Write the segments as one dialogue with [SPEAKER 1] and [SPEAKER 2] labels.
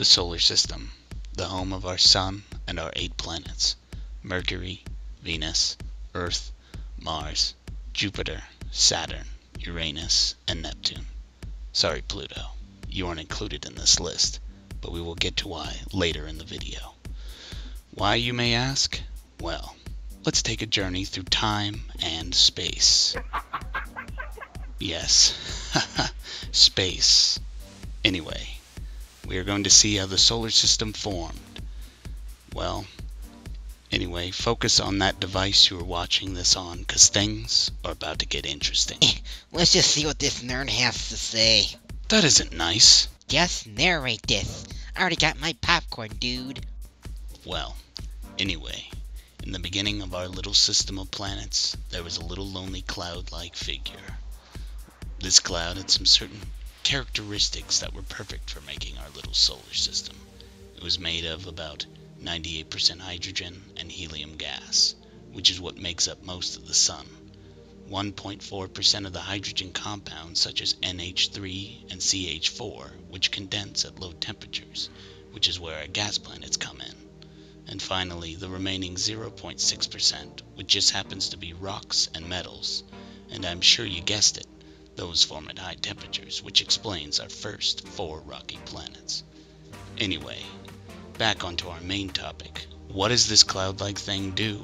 [SPEAKER 1] The solar system, the home of our sun and our eight planets Mercury, Venus, Earth, Mars, Jupiter, Saturn, Uranus, and Neptune. Sorry, Pluto, you aren't included in this list, but we will get to why later in the video. Why, you may ask? Well, let's take a journey through time and space. Yes, space. Anyway, we are going to see how the solar system formed. Well, anyway, focus on that device you are watching this on, because things are about to get interesting.
[SPEAKER 2] Let's just see what this nerd has to say.
[SPEAKER 1] That isn't nice.
[SPEAKER 2] Just narrate this. I already got my popcorn, dude.
[SPEAKER 1] Well, anyway, in the beginning of our little system of planets, there was a little lonely cloud like figure. This cloud had some certain characteristics that were perfect for making our little solar system. It was made of about 98% hydrogen and helium gas, which is what makes up most of the sun. 1.4% of the hydrogen compounds such as NH3 and CH4, which condense at low temperatures, which is where our gas planets come in. And finally, the remaining 0.6%, which just happens to be rocks and metals. And I'm sure you guessed it, those form at high temperatures, which explains our first four rocky planets. Anyway, back onto our main topic. What does this cloud-like thing do?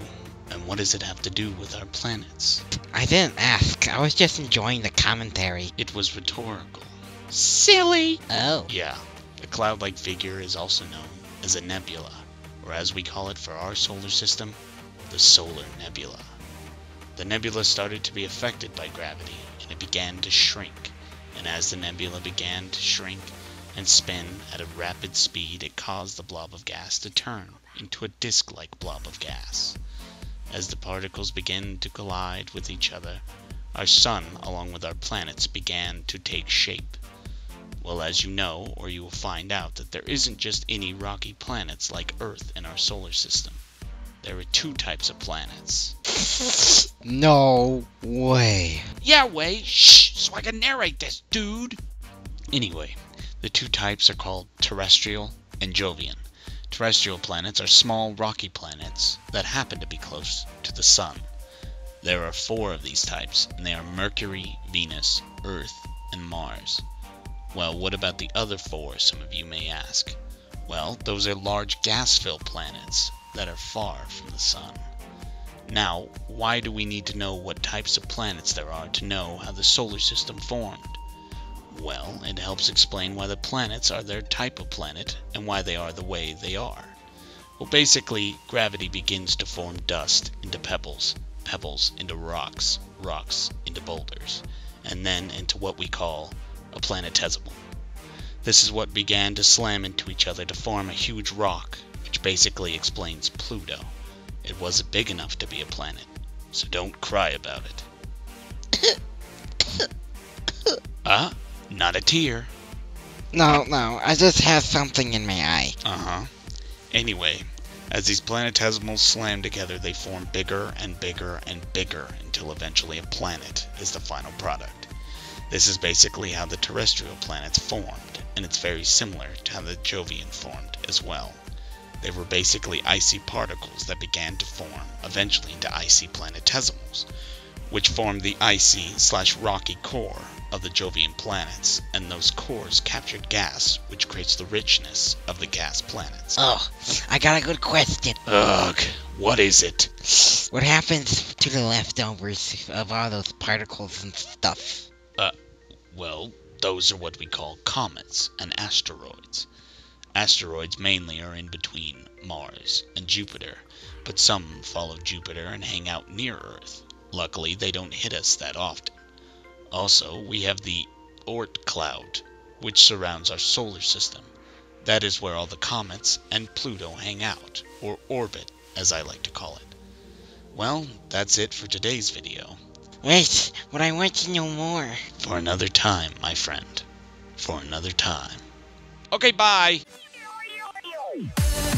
[SPEAKER 1] And what does it have to do with our planets?
[SPEAKER 2] I didn't ask. I was just enjoying the commentary.
[SPEAKER 1] It was rhetorical.
[SPEAKER 2] Silly. Oh.
[SPEAKER 1] Yeah, The cloud-like figure is also known as a nebula, or as we call it for our solar system, the solar nebula. The nebula started to be affected by gravity, and it began to shrink. And as the nebula began to shrink and spin at a rapid speed, it caused the blob of gas to turn into a disk-like blob of gas. As the particles began to collide with each other, our sun, along with our planets, began to take shape. Well, as you know, or you will find out, that there isn't just any rocky planets like Earth in our solar system. There are two types of planets.
[SPEAKER 2] No way.
[SPEAKER 1] Yeah, way, shh, so I can narrate this, dude. Anyway, the two types are called terrestrial and Jovian. Terrestrial planets are small rocky planets that happen to be close to the Sun. There are four of these types, and they are Mercury, Venus, Earth, and Mars. Well, what about the other four, some of you may ask? Well, those are large gas-filled planets that are far from the Sun. Now, why do we need to know what types of planets there are to know how the solar system formed? Well, it helps explain why the planets are their type of planet and why they are the way they are. Well, basically, gravity begins to form dust into pebbles, pebbles into rocks, rocks into boulders, and then into what we call a planetesimal. This is what began to slam into each other to form a huge rock, which basically explains Pluto. It wasn't big enough to be a planet, so don't cry about it. Ah, not a tear.
[SPEAKER 2] No, no, I just have something in my eye.
[SPEAKER 1] Uh huh. Anyway, as these planetesimals slam together, they form bigger and bigger and bigger until eventually a planet is the final product. This is basically how the terrestrial planets formed, and it's very similar to how the Jovian formed as well. They were basically icy particles that began to form, eventually into icy planetesimals, which formed the icy slash rocky core of the Jovian planets, and those cores captured gas, which creates the richness of the gas planets.
[SPEAKER 2] Oh, I got a good question.
[SPEAKER 1] Ugh, what is it?
[SPEAKER 2] What happens to the leftovers of all those particles and stuff?
[SPEAKER 1] Uh, well, those are what we call comets and asteroids. Asteroids mainly are in between Mars and Jupiter, but some follow Jupiter and hang out near Earth. Luckily, they don't hit us that often. Also, we have the Oort cloud, which surrounds our solar system. That is where all the comets and Pluto hang out, or orbit, as I like to call it. Well, that's it for today's video.
[SPEAKER 2] Wait, but I want to know more.
[SPEAKER 1] For another time, my friend. For another time. Okay, bye! Woo!